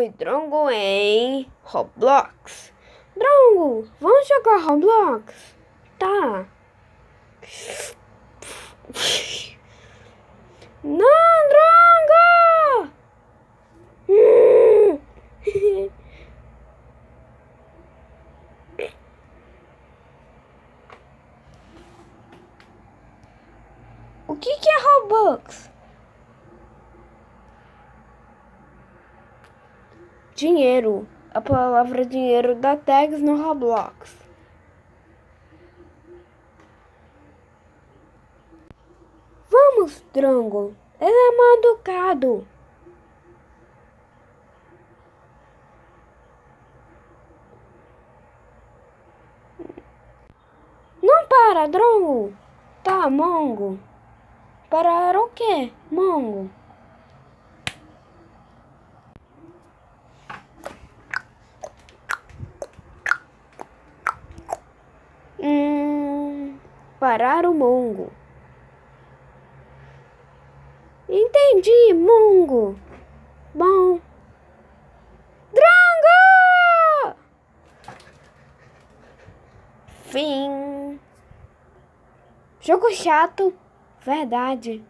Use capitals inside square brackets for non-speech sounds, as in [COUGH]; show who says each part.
Speaker 1: E Drongo em Roblox. Drongo, vamos jogar Roblox? Tá. Não, Drongo! [LAUGHS] O que, que é Robux? Dinheiro. A palavra dinheiro da tags no Roblox. Vamos, Drongo. Ele é mal educado. Não para, Drongo. Tá, Mongo. Parar o quê, Mongo? Parar o mongo. Entendi, mongo. Bom. Drongo! Fim. Jogo chato, verdade.